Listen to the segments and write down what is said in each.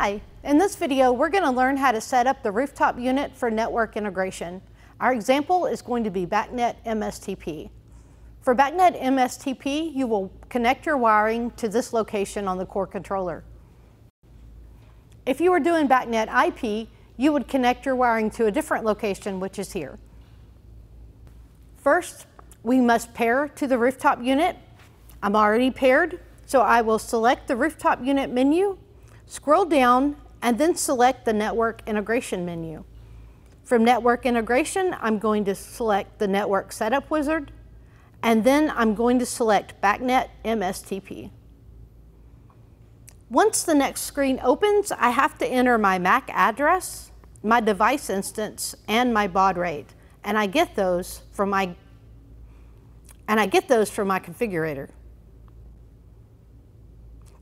Hi, in this video we're going to learn how to set up the rooftop unit for network integration. Our example is going to be BACnet MSTP. For BACnet MSTP, you will connect your wiring to this location on the core controller. If you were doing BACnet IP, you would connect your wiring to a different location, which is here. First, we must pair to the rooftop unit. I'm already paired, so I will select the rooftop unit menu Scroll down and then select the Network Integration menu. From Network Integration, I'm going to select the Network Setup Wizard, and then I'm going to select BACnet MSTP. Once the next screen opens, I have to enter my MAC address, my device instance, and my baud rate, and I get those from my and I get those from my configurator.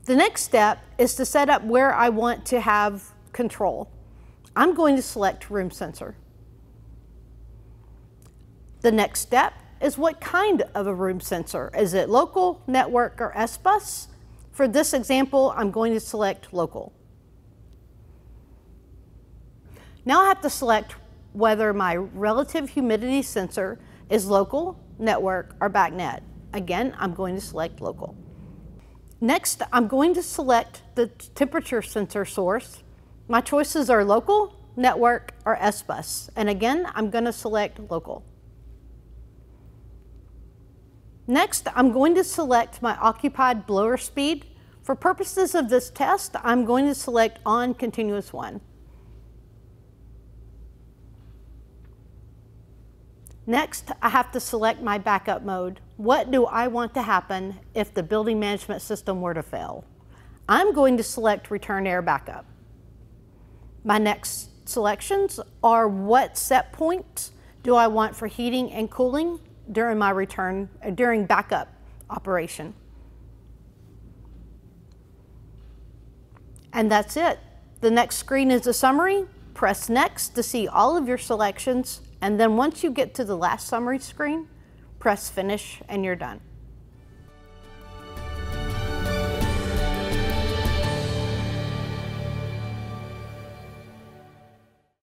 The next step is to set up where I want to have control. I'm going to select room sensor. The next step is what kind of a room sensor. Is it local, network, or S-bus? For this example, I'm going to select local. Now I have to select whether my relative humidity sensor is local, network, or BACnet. Again, I'm going to select local. Next, I'm going to select the temperature sensor source. My choices are local, network, or S-bus. And again, I'm going to select local. Next, I'm going to select my occupied blower speed. For purposes of this test, I'm going to select on continuous one. Next, I have to select my backup mode. What do I want to happen if the building management system were to fail? I'm going to select return air backup. My next selections are what set points do I want for heating and cooling during my return, during backup operation. And that's it. The next screen is a summary. Press next to see all of your selections and then once you get to the last summary screen, press finish and you're done.